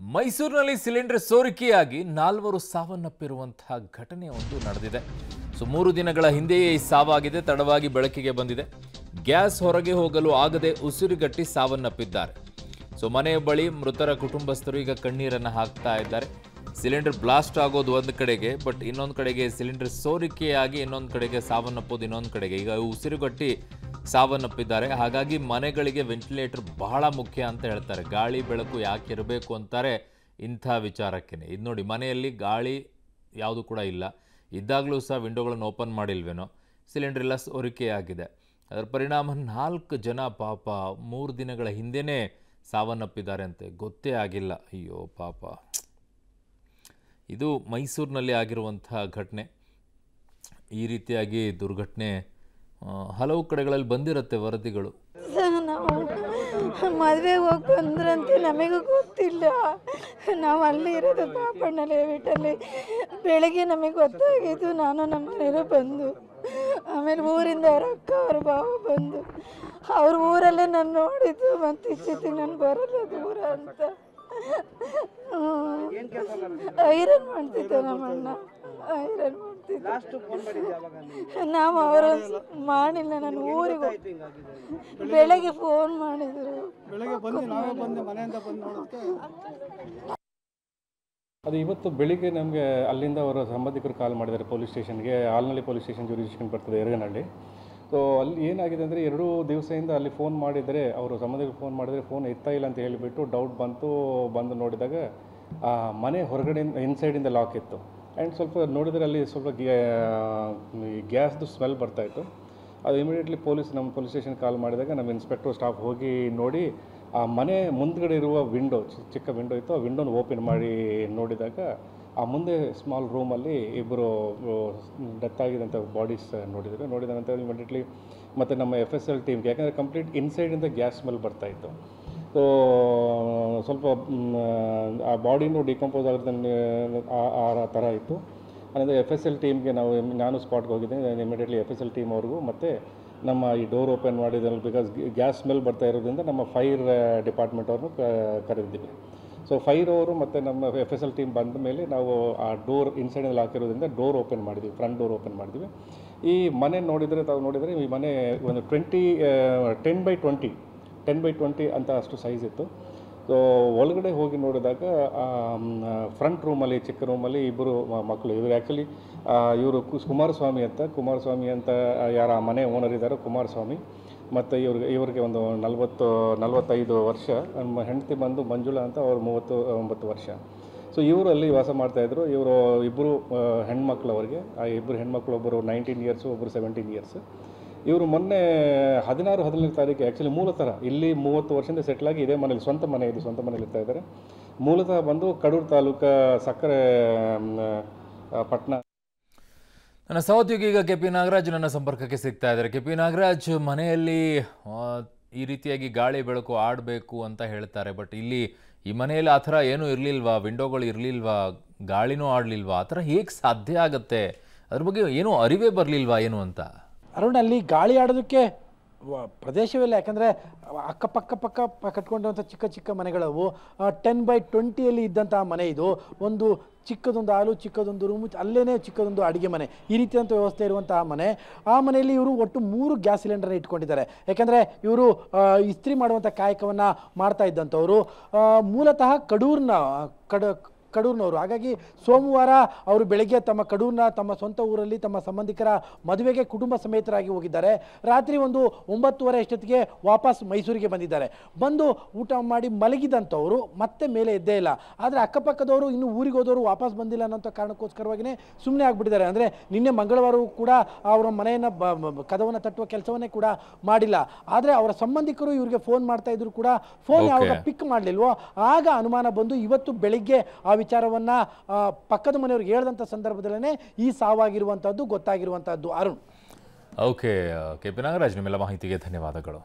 ಮೈಸೂರಿನಲ್ಲಿ ಸಿಲಿಂಡರ್ ಸೋರಿಕೆಯಾಗಿ ನಾಲ್ವರು ಸಾವನ್ನಪ್ಪಿರುವಂತಹ ಘಟನೆ ಒಂದು ನಡೆದಿದೆ. ಸೊ, ಮೂರು ದಿನಗಳ ಹಿಂದೆಯೇ ಈ ಸಾವಾಗಿದೆ, ತಡವಾಗಿ ಬೆಳಕಿಗೆ ಬಂದಿದೆ. ಗ್ಯಾಸ್ ಹೊರಗೆ ಹೋಗಲು ಆಗದೆ ಉಸಿರುಗಟ್ಟಿ ಸಾವನ್ನಪ್ಪಿದ್ದಾರೆ. ಸೊ ಮನೆಯ ಬಳಿ ಮೃತರ ಕುಟುಂಬಸ್ಥರು ಈಗ ಕಣ್ಣೀರನ್ನು ಹಾಕ್ತಾ ಇದ್ದಾರೆ. ಸಿಲಿಂಡರ್ ಬ್ಲಾಸ್ಟ್ ಆಗೋದು ಒಂದು ಕಡೆಗೆ, ಬಟ್ ಇನ್ನೊಂದು ಕಡೆಗೆ ಸಿಲಿಂಡರ್ ಸೋರಿಕೆಯಾಗಿ ಇನ್ನೊಂದು ಕಡೆಗೆ ಸಾವನ್ನಪ್ಪೋದು ಇನ್ನೊಂದು ಕಡೆಗೆ. ಈಗ ಉಸಿರುಗಟ್ಟಿ ಸಾವನ್ನಪ್ಪಿದ್ದಾರೆ. ಹಾಗಾಗಿ ಮನೆಗಳಿಗೆ ವೆಂಟಿಲೇಟರ್ ಬಹಳ ಮುಖ್ಯ ಅಂತ ಹೇಳ್ತಾರೆ. ಗಾಳಿ, ಬೆಳಕು ಯಾಕೆ ಇರಬೇಕು ಅಂತಾರೆ ಇಂಥ ವಿಚಾರಕ್ಕೇನೆ. ಇದು ನೋಡಿ, ಮನೆಯಲ್ಲಿ ಗಾಳಿ ಯಾವುದು ಕೂಡ ಇಲ್ಲ. ಇದ್ದಾಗಲೂ ಸಹ ವಿಂಡೋಗಳನ್ನು ಓಪನ್ ಮಾಡಿಲ್ವೇನೋ? ಸಿಲಿಂಡರ್ ಎಲ್ಲ ಸೋರಿಕೆಯಾಗಿದೆ. ಅದರ ಪರಿಣಾಮ ನಾಲ್ಕು ಜನ ಪಾಪ ಮೂರು ದಿನಗಳ ಹಿಂದೆಯೇ ಸಾವನ್ನಪ್ಪಿದ್ದಾರೆ ಅಂತೆ. ಗೊತ್ತೇ ಆಗಿಲ್ಲ. ಅಯ್ಯೋ ಪಾಪ. ಇದು ಮೈಸೂರಿನಲ್ಲಿ ಆಗಿರುವಂಥ ಘಟನೆ. ಈ ರೀತಿಯಾಗಿ ದುರ್ಘಟನೆ ಹಲವು ಕಡೆಗಳಲ್ಲಿ ಬಂದಿರುತ್ತೆ ವರದಿಗಳು. ನಾವು ಮದುವೆಗೆ ಹೋಗಿ ಬಂದ್ರಂತೆ, ನಮಗೂ ಗೊತ್ತಿಲ್ಲ. ನಾವು ಅಲ್ಲಿ ಇರೋದು ಪಾಪಣ್ಣ ಲೇಔಟಲ್ಲಿ ಬೆಳಗ್ಗೆ ನಮಗೆ ಗೊತ್ತಾಗಿದ್ದು ನಾನು ನಮ್ಮ ಮನೆಯವರು ಬಂದು, ಆಮೇಲೆ ಊರಿಂದ ಅವ್ರ ಅಕ್ಕ, ಅವ್ರ ಭಾವ ಬಂದು, ಅವ್ರ ಊರಲ್ಲೇ ನಾನು ನೋಡಿದ್ದು ಮತ್ತು ನಾನು ಬರಲ್ಲ ದೂರ ಅಂತ. ಐರನ್ ಮಾಡ್ತಿದ್ದೆ ನಮ್ಮ ಅಣ್ಣ ಐರನ್ ನಾವು? ಅವರ ಮಾಡಿಲ್ಲ ನಾನು ಊರಿಗೆ ಬೆಳಗ್ಗೆ ಫೋನ್ ಮಾಡಿದ್ರು. ಬೆಳಗ್ಗೆ ಬಂದು ನಾವೇ ಬಂದು ಮನೆಯಿಂದ ಬಂದು ನೋಡೋದಕ್ಕೆ? ಅದು ಇವತ್ತು ಬೆಳಿಗ್ಗೆ ನಮಗೆ ಅಲ್ಲಿಂದ ಅವರ ಸಂಬಂಧಿಕರು ಕಾಲ್ ಮಾಡಿದ್ದಾರೆ ಪೊಲೀಸ್ ಸ್ಟೇಷನ್ಗೆ. ಆಲ್ನಳ್ಳಿ ಪೊಲೀಸ್ ಸ್ಟೇಷನ್ ಜೂರಿಸ್ಟೇಷನ್ ಬರ್ತದೆ ಎರಗನಹಳ್ಳಿ. ಸೊ ಅಲ್ಲಿ ಏನಾಗಿದೆ ಅಂದರೆ ಎರಡು ದಿವಸದಿಂದ ಅಲ್ಲಿ ಫೋನ್ ಮಾಡಿದರೆ ಅವರು ಸಂಬಂಧಿಕರು ಫೋನ್ ಮಾಡಿದರೆ ಫೋನ್ ಎತ್ತಾ ಇಲ್ಲ ಅಂತ ಹೇಳಿಬಿಟ್ಟು ಡೌಟ್ ಬಂತು ಬಂದು ನೋಡಿದಾಗ ಆ ಮನೆ ಹೊರಗಡೆ ಇನ್ಸೈಡಿಂದ ಲಾಕ್ ಇತ್ತು. ಆ್ಯಂಡ್ ಸ್ವಲ್ಪ ನೋಡಿದರೆ ಅಲ್ಲಿ ಸ್ವಲ್ಪ ಗ್ಯಾಸ್ದು ಸ್ಮೆಲ್ ಬರ್ತಾಯಿತ್ತು ಅದು ಇಮಿಡಿಯೇಟ್ಲಿ ಪೊಲೀಸ್ ನಮ್ಮ ಪೊಲೀಸ್ ಸ್ಟೇಷನ್ ಕಾಲ್ ಮಾಡಿದಾಗ ನಮ್ಮ ಇನ್ಸ್ಪೆಕ್ಟರ್ ಸ್ಟಾಫ್ ಹೋಗಿ ನೋಡಿ, ಆ ಮನೆ ಮುಂದ್ಗಡೆ ಇರುವ ವಿಂಡೋ ಚಿಕ್ಕ ವಿಂಡೋ ಇತ್ತು. ಆ ವಿಂಡೋನ ಓಪನ್ ಮಾಡಿ ನೋಡಿದಾಗ ಆ ಮುಂದೆ ಸ್ಮಾಲ್ ರೂಮಲ್ಲಿ ಇಬ್ಬರು ಡೆತ್ ಆಗಿದಂಥ ಬಾಡೀಸ್ ನೋಡಿದರು. ನೋಡಿದ ನಂತರ ಇಮಿಡಿಯೇಟ್ಲಿ ಮತ್ತು ನಮ್ಮ ಎಫ್ ಎಸ್ ಎಲ್ ಟೀಮ್ಗೆ ಯಾಕಂದರೆ ಕಂಪ್ಲೀಟ್ ಇನ್ಸೈಡಿಂದ ಗ್ಯಾಸ್ ಸ್ಮೆಲ್ ಬರ್ತಾಯಿತ್ತು ಸೊ ಸ್ವಲ್ಪ ಆ ಬಾಡಿನೂ ಡಿಕಂಪೋಸ್ ಆಗುತ್ತೆ ಆ- ಆ ಥರ ಇತ್ತು ಅಂದರೆ ಎಫ್ ಎಸ್ ಎಲ್ ಟೀಮ್ಗೆ ನಾವು ನಾನು ಸ್ಪಾಟ್ಗೆ ಹೋಗಿದ್ದೆ immediately F S L team ಅವ್ರಿಗೂ ಮತ್ತು ನಮ್ಮ ಈ ಡೋರ್ ಓಪನ್ ಮಾಡಿದ್ರಲ್ಲಿ ಬಿಕಾಸ್ ಗ್ಯಾಸ್ ಸ್ಮೆಲ್ ಬರ್ತಾ ಇರೋದ್ರಿಂದ ನಮ್ಮ ಫೈರ್ ಡಿಪಾರ್ಟ್ಮೆಂಟ್ ಅವ್ರನ್ನು ಕರೆದಿದ್ದೀವಿ ಸೊ ಫೈರ್ ಅವರು ಮತ್ತು ನಮ್ಮ ಎಫ್ ಎಸ್ ಎಲ್ ಟೀಮ್ ಬಂದ ಮೇಲೆ ನಾವು ಆ ಡೋರ್ ಇನ್ಸೈಡಲ್ಲಿ ಹಾಕಿರೋದ್ರಿಂದ ಡೋರ್ ಓಪನ್ ಮಾಡಿದ್ವಿ ಫ್ರಂಟ್ ಡೋರ್ ಓಪನ್ ಮಾಡಿದ್ವಿ ಈ ಮನೆ ನೋಡಿದರೆ ತಾವು ನೋಡಿದರೆ ಈ ಮನೆ ಒಂದು twenty ten by twenty ten by twenty ಅಂತ ಅಷ್ಟು ಸೈಜ್ ಇತ್ತು. ಸೊ ಒಳಗಡೆ ಹೋಗಿ ನೋಡಿದಾಗ ಫ್ರಂಟ್ ರೂಮಲ್ಲಿ ಚಿಕ್ಕ ರೂಮಲ್ಲಿ ಇಬ್ಬರು ಮಕ್ಕಳು ಇವರು ಆ್ಯಕ್ಚುಲಿ ಇವರು ಕುಮಾರಸ್ವಾಮಿ ಅಂತ ಕುಮಾರಸ್ವಾಮಿ ಅಂತ ಯಾರು ಮನೆ ಓನರ್ ಇದ್ದಾರೆ ಕುಮಾರಸ್ವಾಮಿ. ಮತ್ತು ಇವ್ರಿಗೆ, ಇವರಿಗೆ ಒಂದು ನಲವತ್ತು, ನಲವತ್ತೈದು ವರ್ಷ. ನಮ್ಮ ಹೆಂಡತಿ ಬಂದು ಮಂಜುಳಾ ಅಂತ ಅವ್ರು ಮೂವತ್ತು, ಒಂಬತ್ತು ವರ್ಷ. ಸೊ ಇವರು ಅಲ್ಲಿ ವಾಸ ಮಾಡ್ತಾಯಿದ್ರು ಇವರು ಇಬ್ಬರು ಹೆಣ್ಮಕ್ಳು ಅವರಿಗೆ. ಆ ಇಬ್ಬರು ಹೆಣ್ಮಕ್ಳು ಒಬ್ಬರು ನೈನ್ಟೀನ್ ಇಯರ್ಸು ಒಬ್ಬರು ಸೆವೆಂಟೀನ್ ಇಯರ್ಸ್ ಇವರು ಮೊನ್ನೆ ಹದಿನಾರು ಹದಿನೈದು ತಾರೀಕು ಆ್ಯಕ್ಚುಲಿ ಮೂಲತಃ ಇಲ್ಲಿ ಮೂವತ್ತು ವರ್ಷದಿಂದ ಸೆಟ್ಲಾಗಿ ಇದೇ ಮನೇಲಿ ಸ್ವಂತ ಮನೆ ಇದು, ಸ್ವಂತ ಮನೇಲಿ ಇರ್ತಾ ಇದ್ದಾರೆ. ಮೂಲತಃ ಬಂದು ಕಡೂರು ತಾಲೂಕು ಸಕ್ಕರೆ ಪಟ್ಟಣ ನನ್ನ ಸಹೋದ್ಯೋಗಿ ಈಗ ಕೆ ಪಿ ನಾಗರಾಜ್ ನನ್ನ ಸಂಪರ್ಕಕ್ಕೆ ಸಿಗ್ತಾ ಇದ್ದಾರೆ. ಕೆ ಪಿ ನಾಗರಾಜ್, ಮನೆಯಲ್ಲಿ ಈ ರೀತಿಯಾಗಿ ಗಾಳಿ, ಬೆಳಕು ಆಡಬೇಕು ಅಂತ ಹೇಳ್ತಾರೆ. ಬಟ್ ಇಲ್ಲಿ ಈ ಮನೆಯಲ್ಲಿ ಆ ಥರ ಏನೂ ಇರಲಿಲ್ವಾ? ವಿಂಡೋಗಳು ಇರಲಿಲ್ವಾ? ಗಾಳಿನೂ ಆಡಲಿಲ್ವಾ? ಆ ಥರ ಹೇಗೆ ಸಾಧ್ಯ ಆಗುತ್ತೆ? ಅದ್ರ ಬಗ್ಗೆ ಏನೂ ಅರಿವೇ ಬರಲಿಲ್ವಾ ಏನು ಅಂತ? ಅರುಣ್ ಅಲ್ಲಿ ಗಾಳಿ ಆಡೋದಕ್ಕೆ ಪ್ರದೇಶವಿಲ್ಲ. ಯಾಕಂದರೆ ಅಕ್ಕಪಕ್ಕ ಪಕ್ಕ ಕಟ್ಕೊಂಡಿರುವಂಥ ಚಿಕ್ಕ ಚಿಕ್ಕ ಮನೆಗಳವು ಟೆನ್ ಬೈ ಟ್ವೆಂಟಿಯಲ್ಲಿ ಇದ್ದಂಥ ಮನೆ ಇದು. ಒಂದು ಚಿಕ್ಕದೊಂದು ಹಾಲು, ಚಿಕ್ಕದೊಂದು ರೂಮು ಅಲ್ಲೇ ಚಿಕ್ಕದೊಂದು ಅಡುಗೆ ಮನೆ. ಈ ರೀತಿಯಂಥ ವ್ಯವಸ್ಥೆ ಇರುವಂತಹ ಮನೆ. ಆ ಮನೆಯಲ್ಲಿ ಇವರು ಒಟ್ಟು ಮೂರು ಗ್ಯಾಸ್ ಸಿಲಿಂಡರ್ನ ಇಟ್ಕೊಂಡಿದ್ದಾರೆ. ಯಾಕೆಂದರೆ ಇವರು ಇಸ್ತ್ರಿ ಮಾಡುವಂಥ ಕಾಯಕವನ್ನು ಮಾಡ್ತಾ ಇದ್ದಂಥವರು. ಮೂಲತಃ ಕಡೂರಿನ, ಕಡ ಕಡೂರಿನವರು. ಹಾಗಾಗಿ ಸೋಮವಾರ ಅವರು ಬೆಳಗ್ಗೆ ತಮ್ಮ ಕಡೂರಿನ ತಮ್ಮ ಸ್ವಂತ ಊರಲ್ಲಿ ತಮ್ಮ ಸಂಬಂಧಿಕರ ಮದುವೆಗೆ ಕುಟುಂಬ ಸಮೇತರಾಗಿ ಹೋಗಿದ್ದಾರೆ. ರಾತ್ರಿ ಒಂದು ಒಂಬತ್ತುವರೆ ಅಷ್ಟೊತ್ತಿಗೆ ವಾಪಸ್ ಮೈಸೂರಿಗೆ ಬಂದಿದ್ದಾರೆ. ಬಂದು ಊಟ ಮಾಡಿ ಮಲಗಿದಂಥವರು ಮತ್ತೆ ಮೇಲೆ ಎದ್ದೇ ಇಲ್ಲ. ಆದರೆ ಅಕ್ಕಪಕ್ಕದವರು ಇನ್ನು ಊರಿಗೆ ಹೋದವರು ವಾಪಸ್ ಬಂದಿಲ್ಲ ಅನ್ನೋಂಥ ಕಾರಣಕ್ಕೋಸ್ಕರವಾಗಿಯೇ ಸುಮ್ಮನೆ ಆಗಿಬಿಟ್ಟಿದ್ದಾರೆ. ಅಂದರೆ ನಿನ್ನೆ ಮಂಗಳವಾರವೂ ಕೂಡ ಅವರ ಮನೆಯನ್ನು ಕದವನ್ನು ತಟ್ಟುವ ಕೆಲಸವನ್ನೇ ಕೂಡ ಮಾಡಿಲ್ಲ. ಆದರೆ ಅವರ ಸಂಬಂಧಿಕರು ಇವರಿಗೆ ಫೋನ್ ಮಾಡ್ತಾ ಇದ್ರು ಕೂಡ ಫೋನ್ ಯಾವಾಗ ಪಿಕ್ ಮಾಡಲಿಲ್ವೋ ಆಗ ಅನುಮಾನ ಬಂದು ಇವತ್ತು ಬೆಳಿಗ್ಗೆ ಆ ವಿಚಾರವನ್ನ ಪಕ್ಕದ ಮನೆಯವ್ರಿಗೆ ಹೇಳಿದಂಥ ಸಂದರ್ಭದಲ್ಲೇ ಈ ಸಾವಾಗಿರುವಂಥದ್ದು ಗೊತ್ತಾಗಿರುವಂಥದ್ದು Arun. Okay K P Nagaraj, ನಿಮ್ಮೆಲ್ಲ ಮಾಹಿತಿಗೆ ಧನ್ಯವಾದಗಳು.